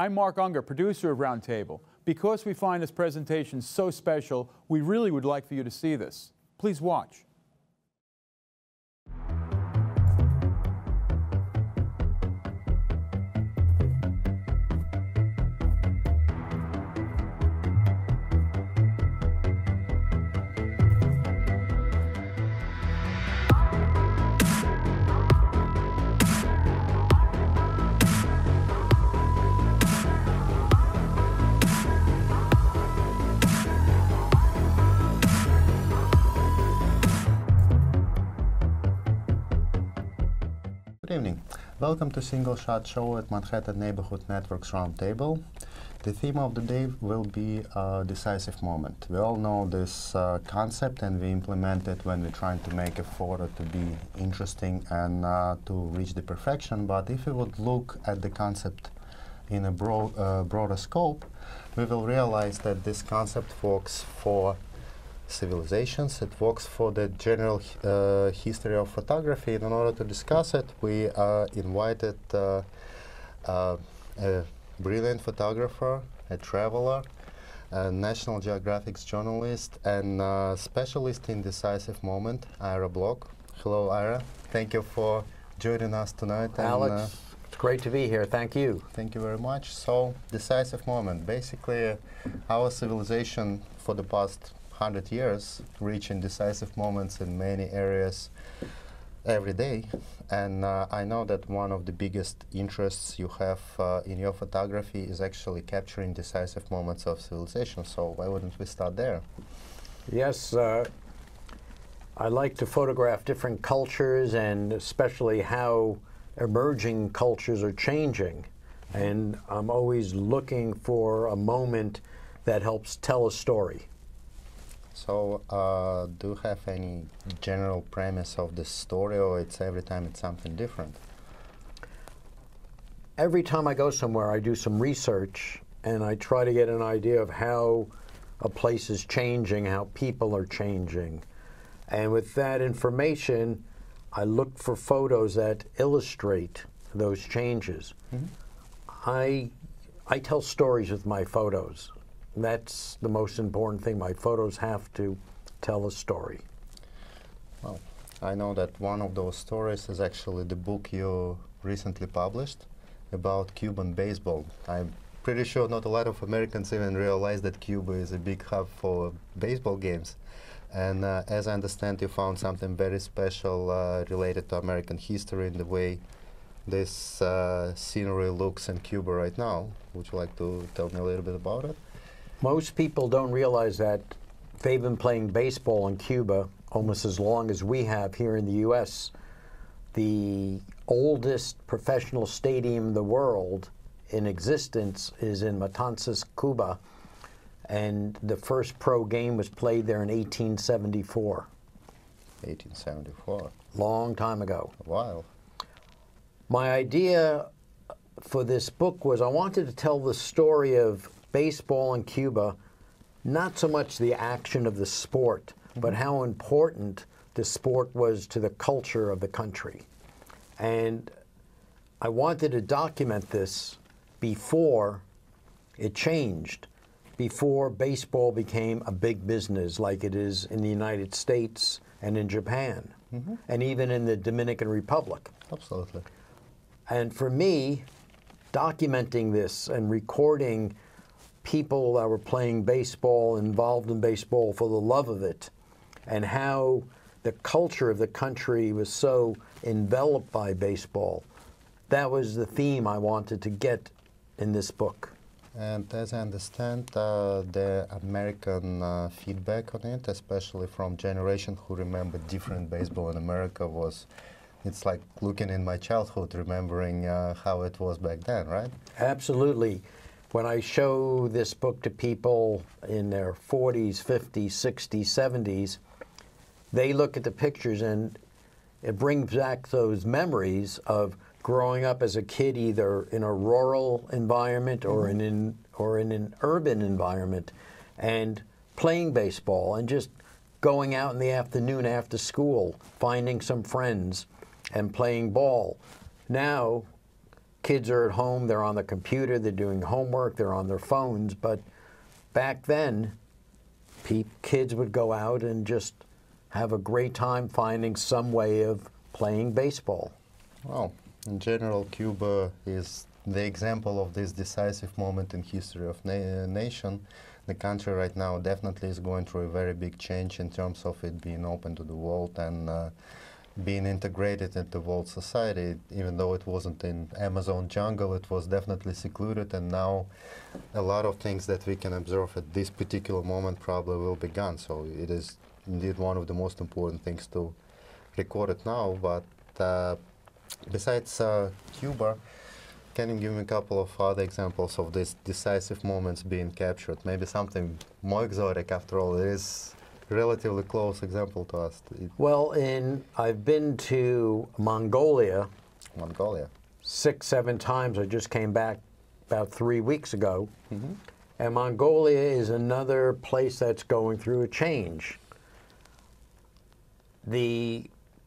I'm Mark Unger, producer of Roundtable. Because we find this presentation so special, we really would like for you to see this. Please watch. Good evening. Welcome to Single Shot Show at Manhattan Neighborhood Networks Roundtable. The theme of the day will be a decisive moment. We all know this uh, concept and we implement it when we're trying to make a photo to be interesting and uh, to reach the perfection. But if we would look at the concept in a bro uh, broader scope, we will realize that this concept works for civilizations. It works for the general uh, history of photography. And in order to discuss it, we uh, invited uh, uh, a brilliant photographer, a traveler, a National Geographic's journalist, and specialist in decisive moment, Ira Block. Hello, Ira. Thank you for joining us tonight. and, uh, Alex, it's great to be here. Thank you. Thank you very much. So, decisive moment. Basically, uh, our civilization for the past hundred years reaching decisive moments in many areas every day. And uh, I know that one of the biggest interests you have uh, in your photography is actually capturing decisive moments of civilization. So why wouldn't we start there? Yes, uh, I like to photograph different cultures and especially how emerging cultures are changing. And I'm always looking for a moment that helps tell a story. So, uh, do you have any general premise of the story, or it's every time it's something different? Every time I go somewhere, I do some research and I try to get an idea of how a place is changing, how people are changing. And with that information, I look for photos that illustrate those changes. I, I tell stories with my photos. That's the most important thing. My photos have to tell a story. Well, I know that one of those stories is actually the book you recently published about Cuban baseball. I'm pretty sure not a lot of Americans even realize that Cuba is a big hub for baseball games. And uh, as I understand, you found something very special uh, related to American history in the way this uh, scenery looks in Cuba right now. Would you like to tell me a little bit about it? Most people don't realize that they've been playing baseball in Cuba almost as long as we have here in the U.S. The oldest professional stadium in the world in existence is in Matanzas, Cuba, and the first pro game was played there in 1874, 1874. long time ago. Wow. My idea for this book was I wanted to tell the story of baseball in Cuba, not so much the action of the sport, but how important the sport was to the culture of the country. And I wanted to document this before it changed, before baseball became a big business like it is in the United States and in Japan, mm-hmm. and even in the Dominican Republic. Absolutely. And for me, documenting this and recording people that were playing baseball, involved in baseball for the love of it, and how the culture of the country was so enveloped by baseball, that was the theme I wanted to get in this book. And as I understand, uh, the American uh, feedback on it, especially from generation who remember different baseball in America, was it's like looking in my childhood, remembering uh, how it was back then, right? Absolutely. When I show this book to people in their 40s, 50s, 60s, 70s, they look at the pictures and it brings back those memories of growing up as a kid either in a rural environment or in an or in an urban environment and playing baseball and just going out in the afternoon after school, finding some friends and playing ball. Now kids are at home, they're on the computer, they're doing homework, they're on their phones. But back then, kids would go out and just have a great time finding some way of playing baseball. Well, in general, Cuba is the example of this decisive moment in history of na- nation. The country right now definitely is going through a very big change in terms of it being open to the world and uh, being integrated into world society. Even though it wasn't in Amazon jungle, it was definitely secluded, and now a lot of things that we can observe at this particular moment probably will be gone. So it is indeed one of the most important things to record it now. But uh, besides uh, Cuba, can you give me a couple of other examples of these decisive moments being captured? Maybe something more exotic. After all, it is relatively close example to us. It- Well, in I've been to Mongolia Mongolia. six, seven times. I just came back about three weeks ago. Mm-hmm. And Mongolia is another place that's going through a change. The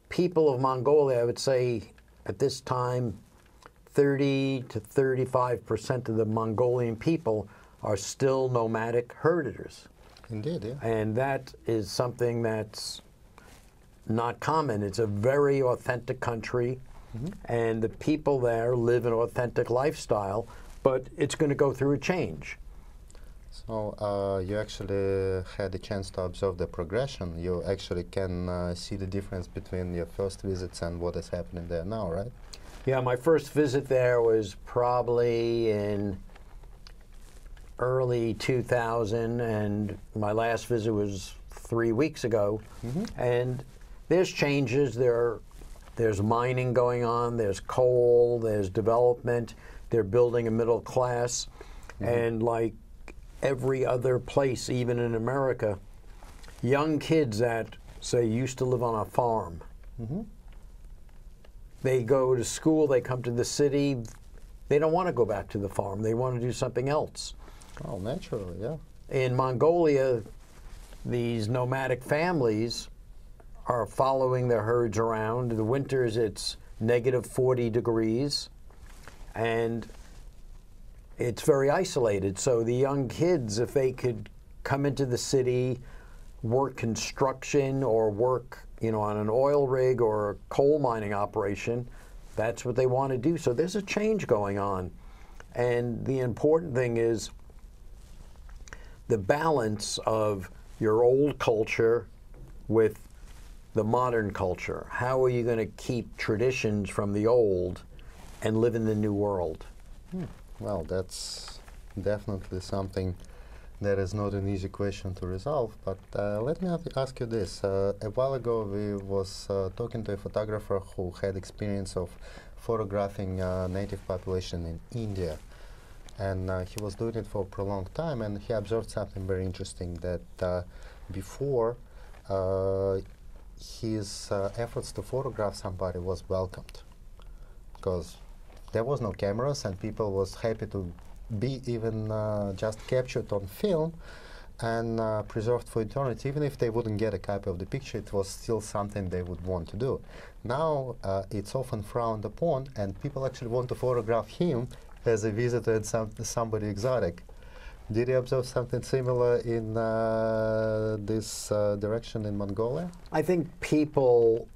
people of Mongolia, I would say at this time, 30 to 35 percent of the Mongolian people are still nomadic herders. Indeed, yeah. And that is something that's not common. It's a very authentic country, and the people there live an authentic lifestyle, but it's going to go through a change. So uh, you actually had a chance to observe the progression. You actually can uh, see the difference between your first visits and what is happening there now, right? Yeah, my first visit there was probably in early 2000, and my last visit was three weeks ago. Mm-hmm. And there's changes. There, there's mining going on. There's coal. There's development. They're building a middle class, mm-hmm. and like every other place, even in America, young kids that say used to live on a farm mm-hmm. they go to school, they come to the city, they don't want to go back to the farm. They want to do something else. Oh, naturally, yeah. In Mongolia, these nomadic families are following their herds around. In the winters, it's negative 40 degrees, and it's very isolated. So the young kids, if they could come into the city, work construction or work, you know, on an oil rig or a coal mining operation, that's what they want to do. So there's a change going on. And the important thing is the balance of your old culture with the modern culture. How are you going to keep traditions from the old and live in the new world? Well, that's definitely something that is not an easy question to resolve. But uh, let me ask- ask you this: uh, a while ago, we was uh, talking to a photographer who had experience of photographing uh, native population in India, and uh, he was doing it for a prolonged time. And he observed something very interesting that uh, before. Uh, his uh, efforts to photograph somebody was welcomed because there was no cameras and people was happy to be even uh, just captured on film and uh, preserved for eternity even if they wouldn't get a copy of the picture it was still something they would want to do now it's often frowned upon and people actually want to photograph him as a visitor and some, somebody exotic did you observe something similar in uh, this uh, direction in mongolia I think people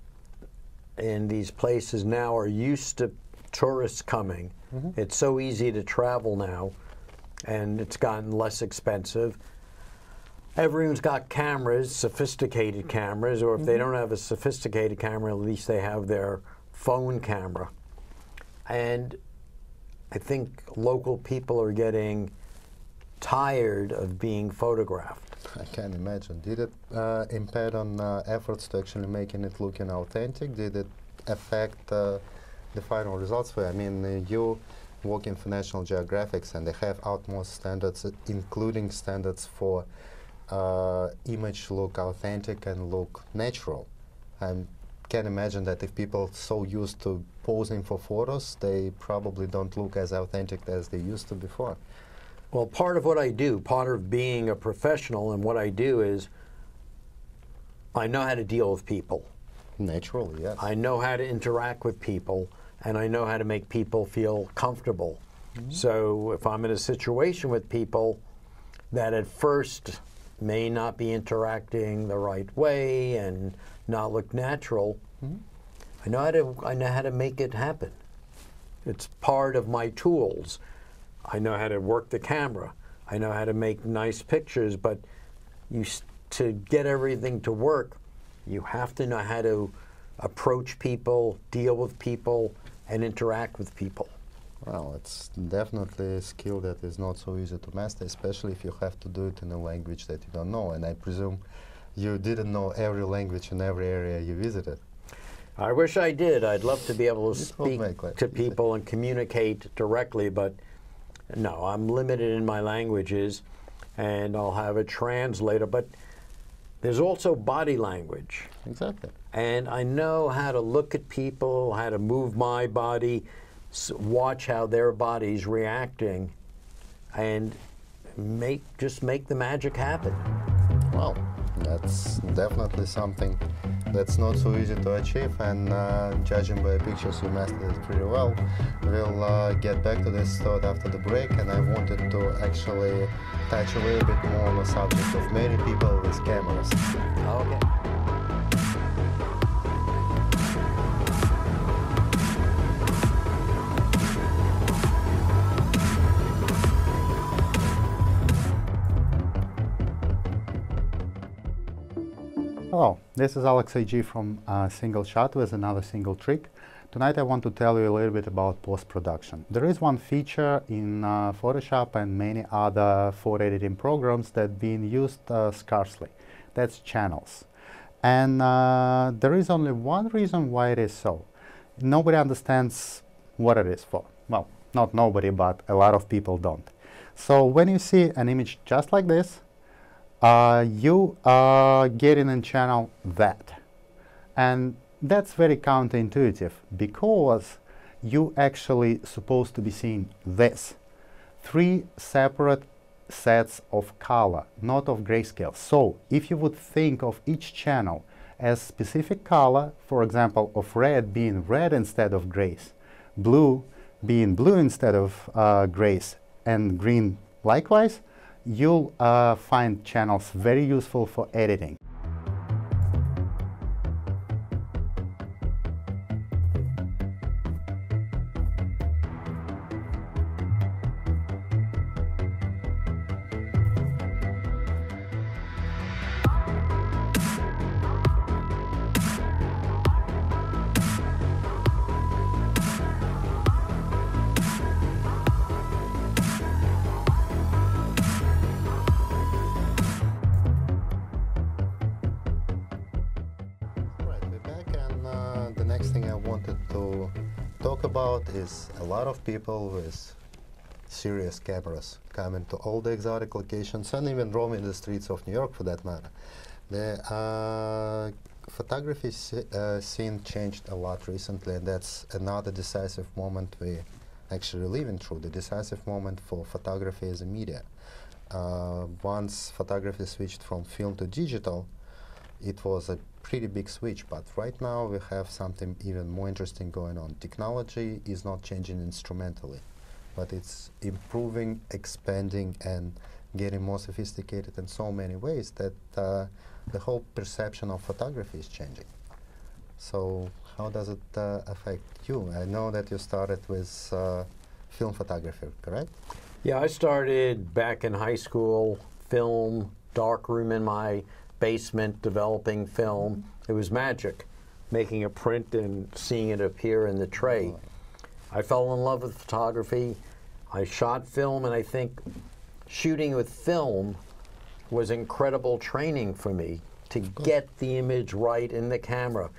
in these places now are used to tourists coming. It's so easy to travel now, and it's gotten less expensive. Everyone's got cameras, sophisticated cameras, or if they don't have a sophisticated camera, at least they have their phone camera. And I think local people are getting tired of being photographed. I can't imagine. Did it uh, impede on uh, efforts to actually making it looking authentic? Did it affect uh, the final results? I mean, uh, you work in for National Geographic, and they have utmost standards, including standards for uh, image look authentic and look natural. I can imagine that if people so used to posing for photos, they probably don't look as authentic as they used to before. Well, part of what I do, part of being a professional and what I do is I know how to deal with people. Naturally, yes. I know how to interact with people, and I know how to make people feel comfortable. Mm-hmm. So if I'm in a situation with people that at first may not be interacting the right way and not look natural, mm-hmm. I know how to I know how to make it happen. It's part of my tools. I know how to work the camera. I know how to make nice pictures, but you to get everything to work, you have to know how to approach people, deal with people, and interact with people. Well, it's definitely a skill that is not so easy to master, especially if you have to do it in a language that you don't know. And I presume you didn't know every language in every area you visited. I wish I did. I'd love to be able to speak to people and communicate directly, but no, I'm limited in my languages, and I'll have a translator. But there's also body language, Exactly. and I know how to look at people, how to move my body, watch how their body's reacting, and make just make the magic happen. Well, that's definitely something that's not so easy to achieve, and uh, judging by pictures, you mastered it pretty well. We'll uh, get back to this thought after the break, and I wanted to actually touch a little bit more on the subject of many people with cameras. Okay. This is Alex AG from uh, Single Shot with another single trick. Tonight I want to tell you a little bit about post-production. There is one feature in uh, Photoshop and many other photo editing programs that being used uh, scarcely. That's channels. And uh, there is only one reason why it is so. Nobody understands what it is for. Well, not nobody, but a lot of people don't. So when you see an image just like this, uh, you are getting in channel that. And that's very counterintuitive because you actually supposed to be seeing this. Three separate sets of color, not of grayscale. So if you would think of each channel as specific color, for example, of red being red instead of grays, blue being blue instead of uh, grays, and green likewise, you'll uh, find channels very useful for editing. Talk about is a lot of people with serious cameras coming to all the exotic locations and even roaming the streets of New York for that matter. The uh, photography uh, scene changed a lot recently, and that's another decisive moment we actually living through the decisive moment for photography as a media. Uh, once photography switched from film to digital, it was a pretty big switch, but right now we have something even more interesting going on. Technology is not changing instrumentally, but it's improving, expanding, and getting more sophisticated in so many ways that uh, the whole perception of photography is changing. So, how does it uh, affect you? I know that you started with uh, film photography, correct? Yeah, I started back in high school, film, dark room in my basement, developing film. It was magic, making a print and seeing it appear in the tray. I fell in love with photography. I shot film, and I think shooting with film was incredible training for me to get the image right in the camera,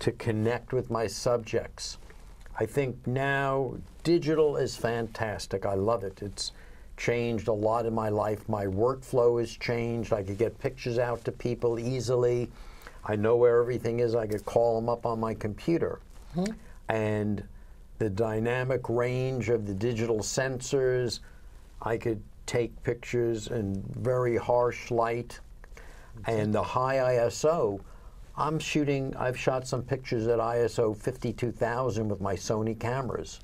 to connect with my subjects. I think now digital is fantastic. I love it. It's changed a lot in my life. My workflow has changed. I could get pictures out to people easily. I know where everything is. I could call them up on my computer. And the dynamic range of the digital sensors, I could take pictures in very harsh light. And the high ISO, I'm shooting, I've shot some pictures at ISO 52000 with my Sony cameras.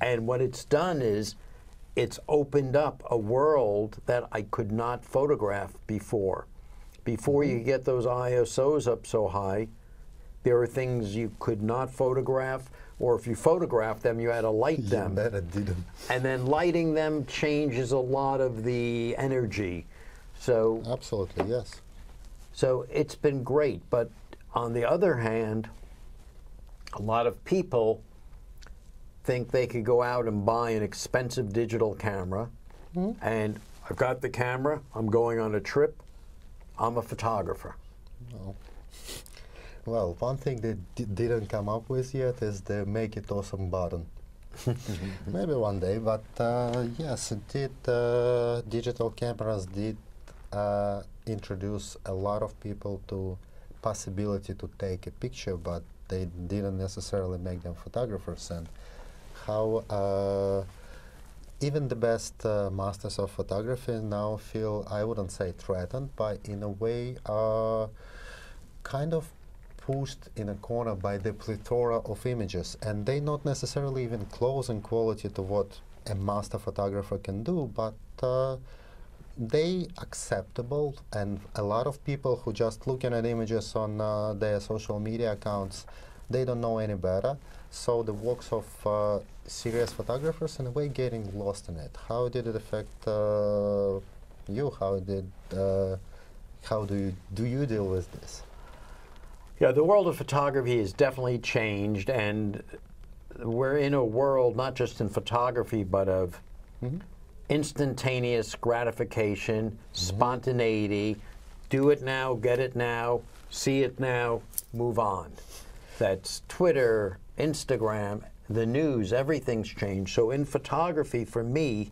And what it's done is it's opened up a world that I could not photograph before. Before you mm-hmm. get those ISOs up so high, there are things you could not photograph, or if you photographed them, you had to light them. better didn't. And then lighting them changes a lot of the energy. So Absolutely, yes. so it's been great, but on the other hand, a lot of people think they could go out and buy an expensive digital camera, and I've got the camera, I'm going on a trip, I'm a photographer. Well, one thing they d- didn't come up with yet is the make it awesome button. Maybe one day, but uh, yes, indeed, uh, digital cameras did uh, introduce a lot of people to possibility to take a picture, but they didn't necessarily make them photographers. And how uh, even the best uh, masters of photography now feel, I wouldn't say threatened, but in a way, uh, kind of pushed in a corner by the plethora of images. And they not necessarily even close in quality to what a master photographer can do but uh, they acceptable. And a lot of people who just looking at images on uh, their social media accounts they don't know any better. So the works of uh, serious photographers in a way getting lost in it how did it affect uh, you how did uh, how do you do you deal with this Yeah, the world of photography has definitely changed, and we're in a world not just in photography, but of instantaneous gratification, spontaneity. Do it now, get it now, see it now, move on. That's Twitter, Instagram, the news, everything's changed. So in photography, for me,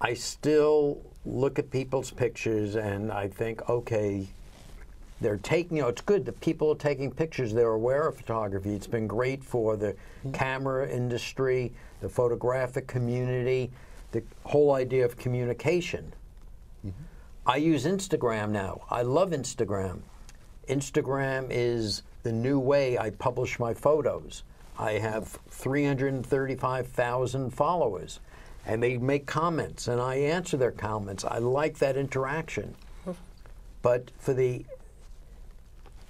I still look at people's pictures and I think, okay, they're taking, you know, it's good that people are taking pictures. They're aware of photography. It's been great for the hmm. camera industry, the photographic community, the whole idea of communication. Mm-hmm. I use Instagram now. I love Instagram. Instagram is the new way I publish my photos. I have 335,000 followers, and they make comments, and I answer their comments. I like that interaction. But for the,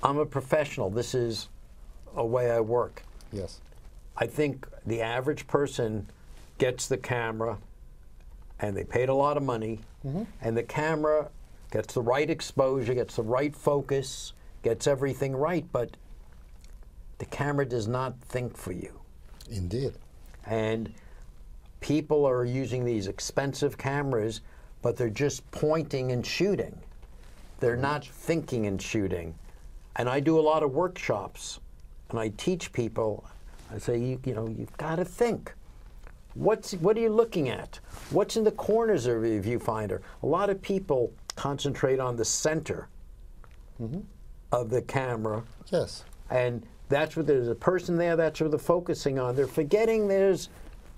I'm a professional. This is a way I work. yes I think the average person gets the camera and they paid a lot of money, mm-hmm. and the camera gets the right exposure, gets the right focus, gets everything right, but the camera does not think for you. indeed And people are using these expensive cameras, but they're just pointing and shooting. They're not thinking and shooting. And I do a lot of workshops, and I teach people. I say, you, you know, you've got to think. What's what are you looking at? What's in the corners of your viewfinder? A lot of people concentrate on the center mm-hmm. Of the camera. Yes. And that's what there's a person there that's what they're focusing on. They're forgetting there's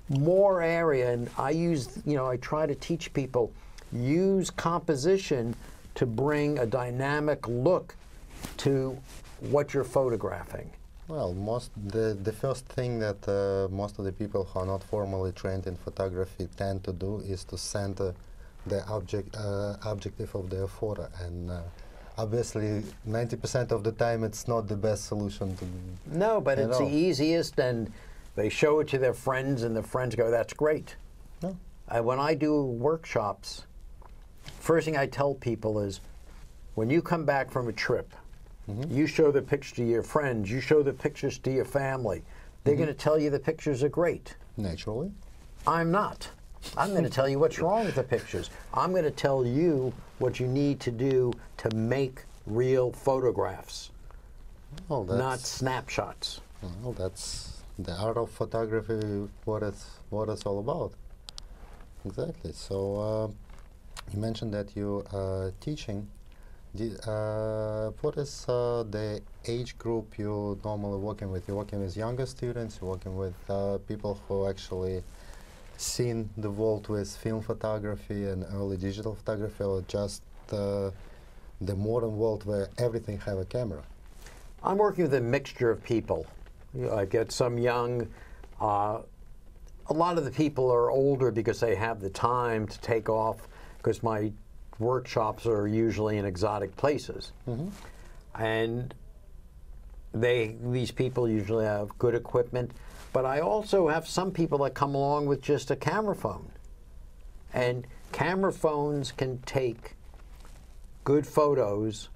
more area and i use you know i try to teach people use composition to bring a dynamic look to what you're photographing. Well, most the the first thing that uh, most of the people who are not formally trained in photography tend to do is to center the object uh, objective of their photo, and uh, obviously, ninety percent of the time, it's not the best solution to. no but it's the easiest and they show it to their friends and the friends go that's great No. Uh, when I do workshops, first thing I tell people is when you come back from a trip, you show the picture to your friends, you show the pictures to your family. They're going to tell you the pictures are great. Naturally. I'm not. I'm going to tell you what's wrong with the pictures. I'm going to tell you what you need to do to make real photographs, Well, not snapshots. well, that's the art of photography. What it's what it's all about. Exactly. So uh, you mentioned that you uh, teaching. Uh, what is uh, the age group you normally working with? You're working with younger students. You're working with uh, people who actually seen the world with film photography and early digital photography, or just uh, the modern world where everything have a camera? I'm working with a mixture of people. I get some young. Uh, a lot of the people are older because they have the time to take off. Because my workshops are usually in exotic places, and they these people usually have good equipment. But I also have some people that come along with just a camera phone, and camera phones can take good photos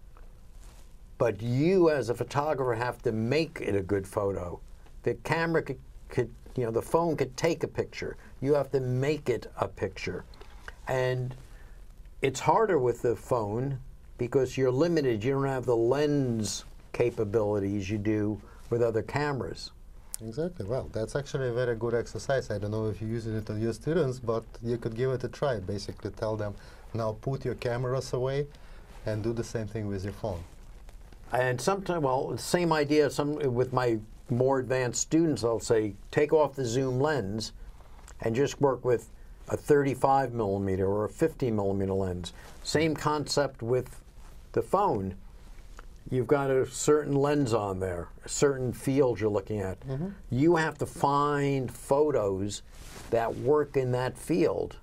but you as a photographer have to make it a good photo. The camera could, could, you know, the phone could take a picture. You have to make it a picture. And it's harder with the phone because you're limited. You don't have the lens capabilities you do with other cameras. Exactly. Well, that's actually a very good exercise. I don't know if you're using it on your students, but you could give it a try. Basically, tell them now put your cameras away and do the same thing with your phone. And sometimes, well, same idea. Some with my more advanced students, I'll say take off the zoom lens, and just work with a 35 millimeter or a 50 millimeter lens. Same concept with the phone. You've got a certain lens on there, a certain field you're looking at. Mm-hmm. You have to find photos that work in that field.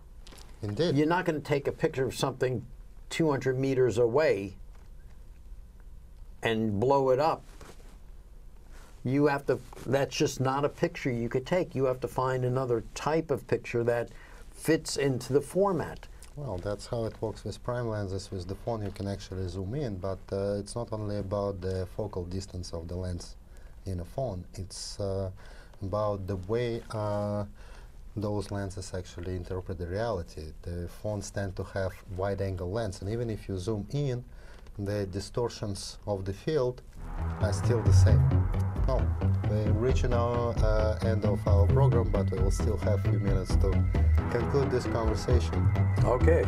Indeed. You're not going to take a picture of something 200 meters away and blow it up. You have to, that's just not a picture you could take. You have to find another type of picture that fits into the format. Well, that's how it works with prime lenses. With the phone, you can actually zoom in, but uh, it's not only about the focal distance of the lens in a phone. It's uh, about the way uh, those lenses actually interpret the reality. The phones tend to have wide-angle lens, and even if you zoom in, the distortions of the field are still the same. Now, we're reaching our uh, end of our program, but we will still have a few minutes to conclude this conversation. Okay.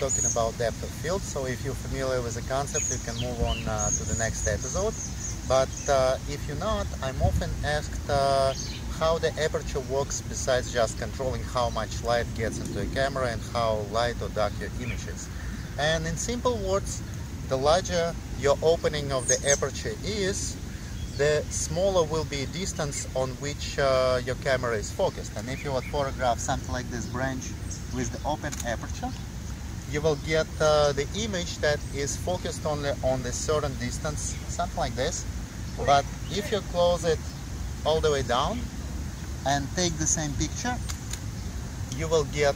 Talking about depth of field. So if you're familiar with the concept, you can move on uh, to the next episode. But uh, if you're not, I'm often asked uh, how the aperture works besides just controlling how much light gets into a camera and how light or dark your image is. And in simple words, the larger your opening of the aperture is, the smaller will be distance on which uh, your camera is focused. And if you would photograph something like this branch with the open aperture, you will get uh, the image that is focused only on the certain distance, something like this. But if you close it all the way down and take the same picture, you will get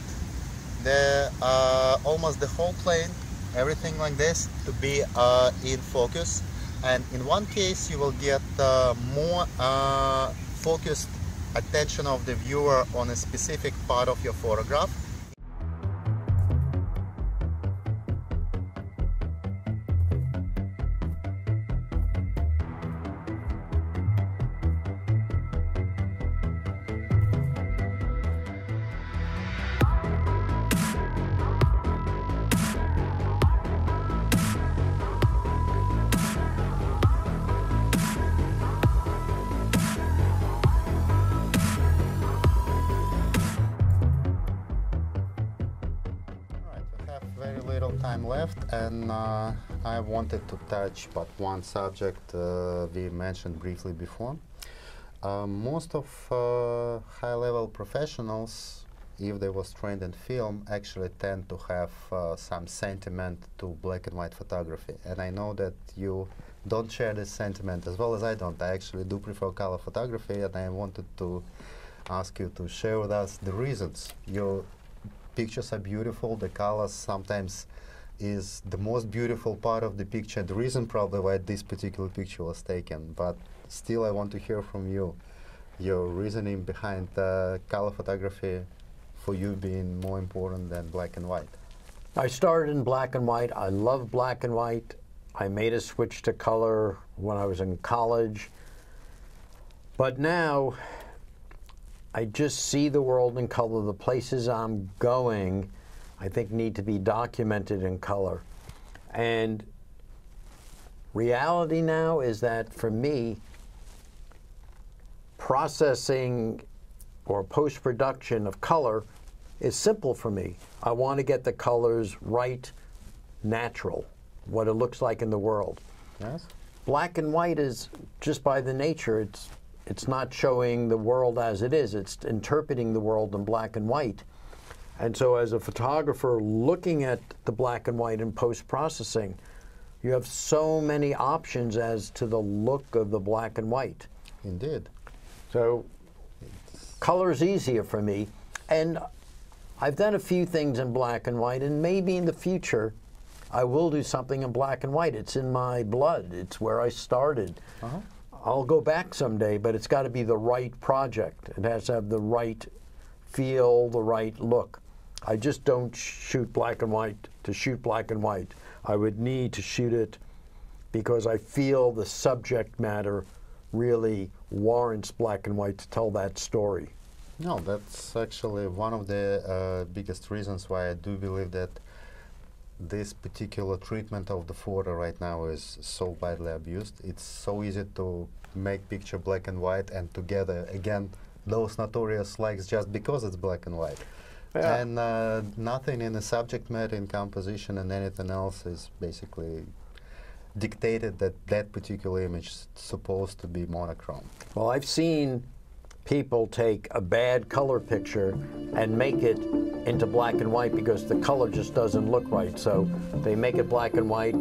the uh, almost the whole plane, everything like this, to be uh, in focus. And in one case, you will get uh, more uh, focused attention of the viewer on a specific part of your photograph. And uh, I wanted to touch but one subject uh, we mentioned briefly before. Uh, most of uh, high-level professionals, if they was trained in film, actually tend to have uh, some sentiment to black and white photography. And I know that you don't share this sentiment as well as I don't. I actually do prefer color photography, and I wanted to ask you to share with us the reasons. Your pictures are beautiful. The colors sometimes is the most beautiful part of the picture. The reason probably why this particular picture was taken. But still, I want to hear from you your reasoning behind uh, color photography for you being more important than black and white. I started in black and white. I love black and white. I made a switch to color when I was in college. But now, I just see the world in color. The places I'm going, I think, need to be documented in color. And reality now is that for me, processing or post production of color is simple for me. I want to get the colors right, natural, what it looks like in the world. Yes. Black and white is just by the nature, it's it's not showing the world as it is. It's interpreting the world in black and white. And so as a photographer looking at the black and white in post processing, you have so many options as to the look of the black and white. Indeed. So color is easier for me. And I've done a few things in black and white, and maybe in the future I will do something in black and white. It's in my blood, it's where I started. Uh-huh. I'll go back someday, but it's got to be the right project. It has to have the right feel, the right look. I just don't shoot black and white to shoot black and white. I would need to shoot it because I feel the subject matter really warrants black and white to tell that story. No, that's actually one of the uh, biggest reasons why I do believe that this particular treatment of the photo right now is so badly abused. It's so easy to make picture black and white and together again those notorious likes just because it's black and white. Yeah. And uh, nothing in the subject matter, in composition, and anything else is basically dictated that that particular image is supposed to be monochrome. Well, I've seen people take a bad color picture and make it into black and white because the color just doesn't look right. So they make it black and white,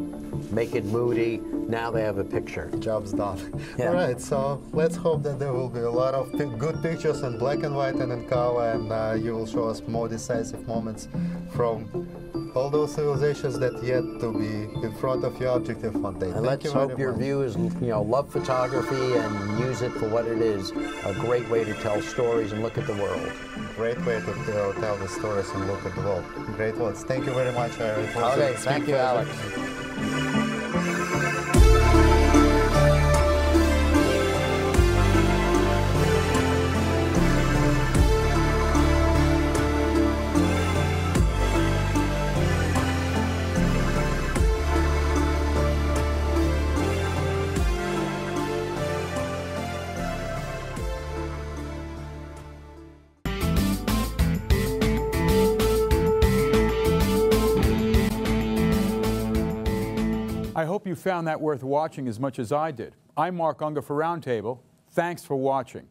make it moody. Now they have a picture. Job's done. Yeah. All right, so let's hope that there will be a lot of good pictures in black and white and in color, and uh, you will show us more decisive moments from all those civilizations that yet to be in front of your objective one day. And Thank let's you hope your much. viewers, you know, love photography and use it for what it is. A great way to tell stories and look at the world. Great way to uh, tell the stories and look at the world. Great words. Thank you very much. it was a Okay, thank you. Alex. You found that worth watching as much as I did. I'm Mark Unger for Roundtable. Thanks for watching.